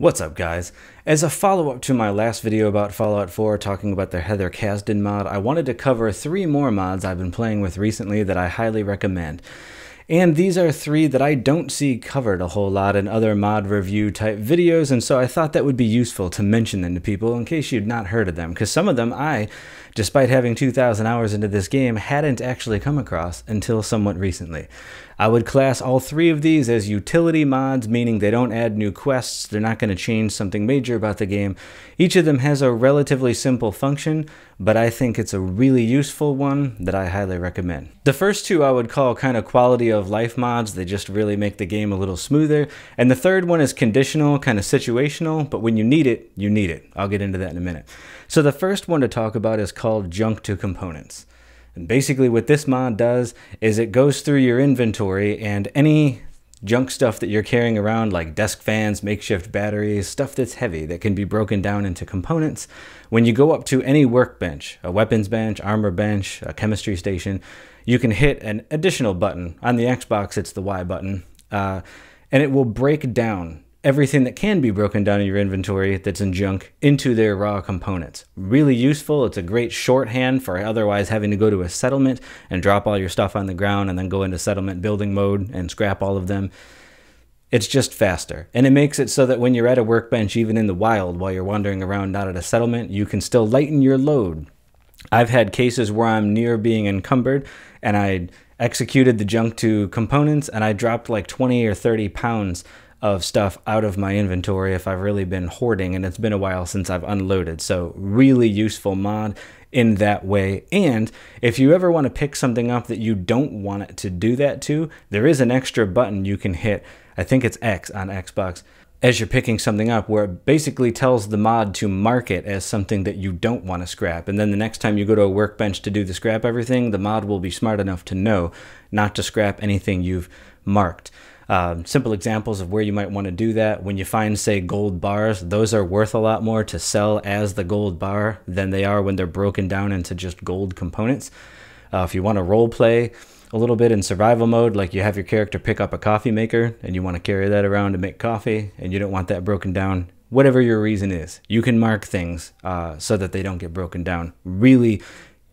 What's up guys? As a follow-up to my last video about Fallout 4 talking about the Heather Casdin mod, I wanted to cover three more mods I've been playing with recently that I highly recommend. And these are three that I don't see covered a whole lot in other mod review type videos, and so I thought that would be useful to mention them to people in case you'd not heard of them, because some of them I, despite having 2,000 hours into this game, hadn't actually come across until somewhat recently. I would class all three of these as utility mods, meaning they don't add new quests, they're not going to change something major about the game. Each of them has a relatively simple function, but I think it's a really useful one that I highly recommend. The first two I would call kind of quality of life mods, they just really make the game a little smoother. And the third one is conditional, kind of situational, but when you need it, you need it. I'll get into that in a minute. So the first one to talk about is called junk to components. And basically what this mod does is it goes through your inventory and any junk stuff that you're carrying around like desk fans, makeshift batteries, stuff that's heavy that can be broken down into components. When you go up to any workbench, a weapons bench, armor bench, a chemistry station, you can hit an additional button. On the Xbox, it's the Y button. Uh, and it will break down everything that can be broken down in your inventory that's in junk into their raw components. Really useful. It's a great shorthand for otherwise having to go to a settlement and drop all your stuff on the ground and then go into settlement building mode and scrap all of them. It's just faster. And it makes it so that when you're at a workbench, even in the wild, while you're wandering around not at a settlement, you can still lighten your load. I've had cases where I'm near being encumbered and I executed the junk to components and I dropped like 20 or 30 pounds of stuff out of my inventory if I've really been hoarding and it's been a while since I've unloaded. So really useful mod in that way. And if you ever want to pick something up that you don't want it to do that to, there is an extra button you can hit. I think it's X on Xbox as you're picking something up where it basically tells the mod to mark it as something that you don't want to scrap. And then the next time you go to a workbench to do the scrap everything, the mod will be smart enough to know not to scrap anything you've marked. Um, simple examples of where you might want to do that. When you find, say, gold bars, those are worth a lot more to sell as the gold bar than they are when they're broken down into just gold components. Uh, if you want to role play a little bit in survival mode, like you have your character pick up a coffee maker and you want to carry that around to make coffee and you don't want that broken down, whatever your reason is, you can mark things uh, so that they don't get broken down. Really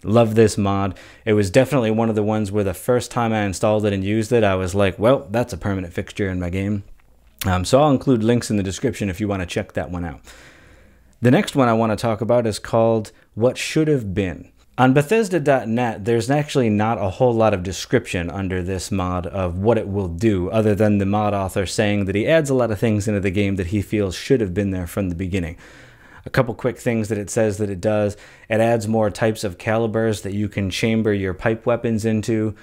Love this mod. It was definitely one of the ones where the first time I installed it and used it, I was like, well, that's a permanent fixture in my game. Um, so I'll include links in the description if you want to check that one out. The next one I want to talk about is called What Should Have Been. On Bethesda.net, there's actually not a whole lot of description under this mod of what it will do, other than the mod author saying that he adds a lot of things into the game that he feels should have been there from the beginning a couple quick things that it says that it does. It adds more types of calibers that you can chamber your pipe weapons into.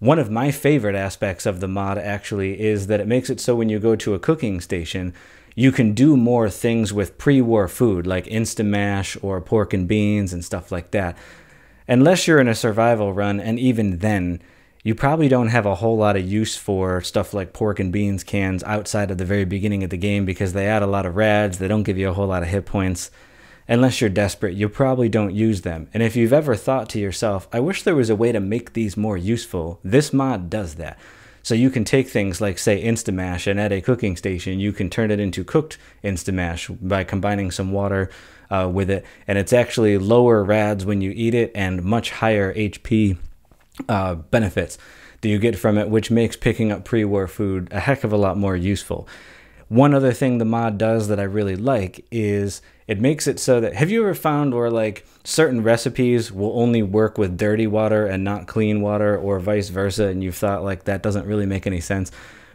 One of my favorite aspects of the mod actually is that it makes it so when you go to a cooking station, you can do more things with pre-war food like Insta Mash or pork and beans and stuff like that. Unless you're in a survival run, and even then, you probably don't have a whole lot of use for stuff like pork and beans cans outside of the very beginning of the game because they add a lot of rads, they don't give you a whole lot of hit points. Unless you're desperate, you probably don't use them. And if you've ever thought to yourself, I wish there was a way to make these more useful, this mod does that. So you can take things like, say, Instamash, and at a cooking station, you can turn it into cooked Instamash by combining some water uh, with it. And it's actually lower rads when you eat it and much higher HP uh, benefits that you get from it, which makes picking up pre war food a heck of a lot more useful. One other thing the mod does that I really like is it makes it so that have you ever found where like certain recipes will only work with dirty water and not clean water or vice versa and you've thought like that doesn't really make any sense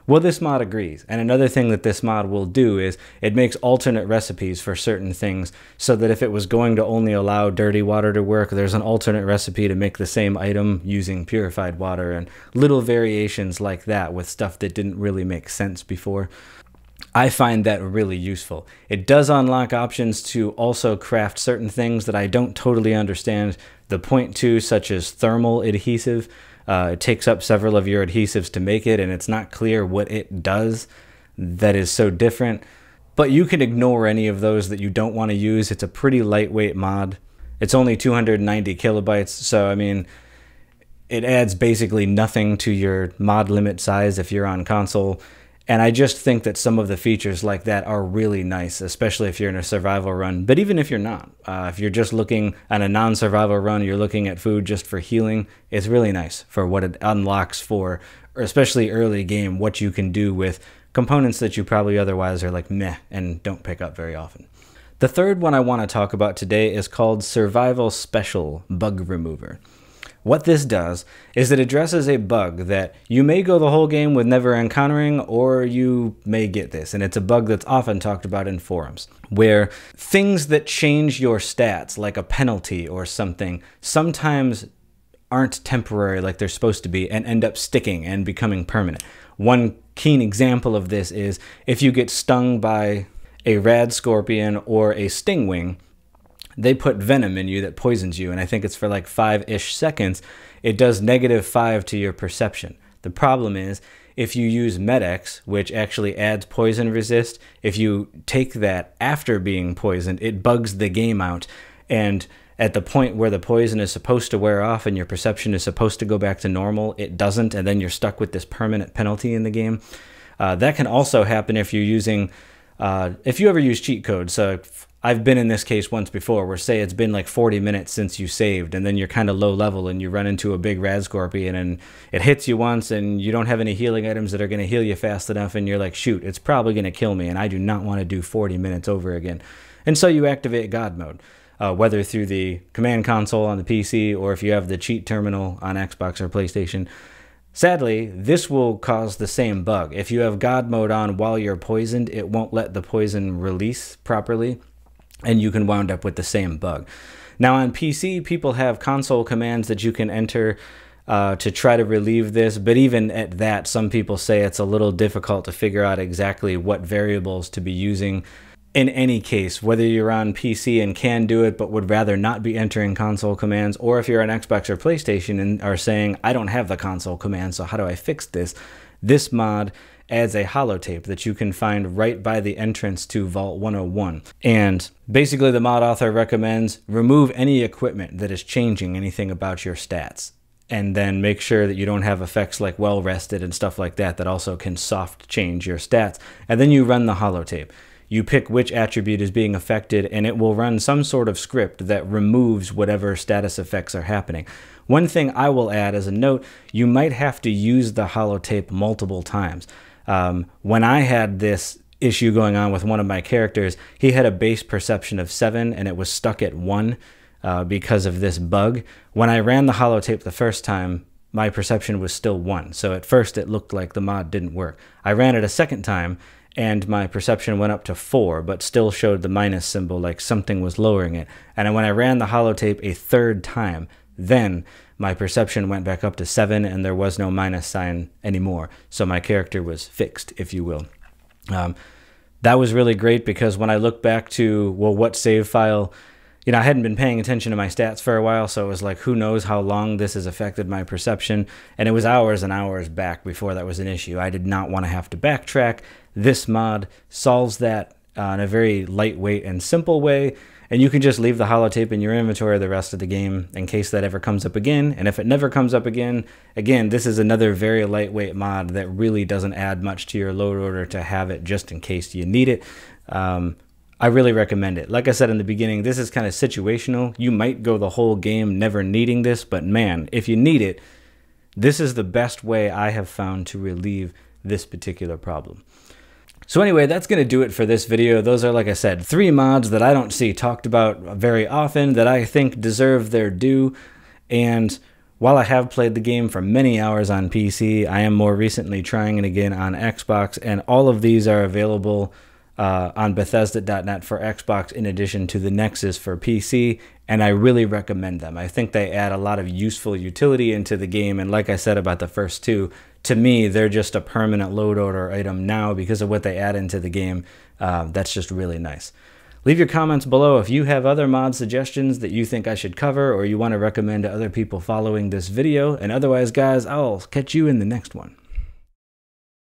well, this mod agrees. And another thing that this mod will do is it makes alternate recipes for certain things so that if it was going to only allow dirty water to work, there's an alternate recipe to make the same item using purified water and little variations like that with stuff that didn't really make sense before. I find that really useful. It does unlock options to also craft certain things that I don't totally understand the point to, such as thermal adhesive, uh, it takes up several of your adhesives to make it, and it's not clear what it does that is so different. But you can ignore any of those that you don't want to use. It's a pretty lightweight mod. It's only 290 kilobytes, so I mean, it adds basically nothing to your mod limit size if you're on console. And I just think that some of the features like that are really nice, especially if you're in a survival run. But even if you're not, uh, if you're just looking on a non survival run, you're looking at food just for healing, it's really nice for what it unlocks for, especially early game, what you can do with components that you probably otherwise are like meh and don't pick up very often. The third one I want to talk about today is called Survival Special Bug Remover. What this does is it addresses a bug that you may go the whole game with never encountering, or you may get this. And it's a bug that's often talked about in forums, where things that change your stats, like a penalty or something, sometimes aren't temporary like they're supposed to be and end up sticking and becoming permanent. One keen example of this is if you get stung by a rad scorpion or a stingwing, they put venom in you that poisons you, and I think it's for like five ish seconds. It does negative five to your perception. The problem is if you use Med-X, which actually adds poison resist, if you take that after being poisoned, it bugs the game out. And at the point where the poison is supposed to wear off and your perception is supposed to go back to normal, it doesn't, and then you're stuck with this permanent penalty in the game. Uh, that can also happen if you're using, uh, if you ever use cheat codes. So I've been in this case once before where say it's been like 40 minutes since you saved and then you're kind of low level and you run into a big rad scorpion and it hits you once and you don't have any healing items that are going to heal you fast enough and you're like shoot it's probably going to kill me and I do not want to do 40 minutes over again. And so you activate god mode. Uh, whether through the command console on the PC or if you have the cheat terminal on Xbox or PlayStation. Sadly, this will cause the same bug. If you have God mode on while you're poisoned, it won't let the poison release properly and you can wound up with the same bug. Now on PC, people have console commands that you can enter uh, to try to relieve this, but even at that, some people say it's a little difficult to figure out exactly what variables to be using. In any case, whether you're on PC and can do it but would rather not be entering console commands, or if you're on Xbox or PlayStation and are saying, I don't have the console command, so how do I fix this? This mod adds a holotape that you can find right by the entrance to Vault 101. And basically, the mod author recommends remove any equipment that is changing anything about your stats. And then make sure that you don't have effects like well rested and stuff like that that also can soft change your stats. And then you run the holotape you pick which attribute is being affected, and it will run some sort of script that removes whatever status effects are happening. One thing I will add as a note, you might have to use the holotape multiple times. Um, when I had this issue going on with one of my characters, he had a base perception of seven and it was stuck at one uh, because of this bug. When I ran the holotape the first time, my perception was still one. So at first it looked like the mod didn't work. I ran it a second time and my perception went up to four, but still showed the minus symbol like something was lowering it. And when I ran the holotape a third time, then my perception went back up to seven and there was no minus sign anymore. So my character was fixed, if you will. Um, that was really great because when I look back to, well, what save file, you know, I hadn't been paying attention to my stats for a while, so it was like, who knows how long this has affected my perception. And it was hours and hours back before that was an issue. I did not want to have to backtrack. This mod solves that uh, in a very lightweight and simple way and you can just leave the holotape in your inventory the rest of the game in case that ever comes up again. And if it never comes up again, again, this is another very lightweight mod that really doesn't add much to your load order to have it just in case you need it. Um, I really recommend it. Like I said in the beginning, this is kind of situational. You might go the whole game never needing this, but man, if you need it, this is the best way I have found to relieve this particular problem. So anyway, that's going to do it for this video. Those are, like I said, three mods that I don't see talked about very often that I think deserve their due. And while I have played the game for many hours on PC, I am more recently trying it again on Xbox, and all of these are available uh, on Bethesda.net for Xbox in addition to the Nexus for PC, and I really recommend them. I think they add a lot of useful utility into the game, and like I said about the first two, to me, they're just a permanent load order item now because of what they add into the game. Uh, that's just really nice. Leave your comments below if you have other mod suggestions that you think I should cover or you want to recommend to other people following this video. And otherwise, guys, I'll catch you in the next one.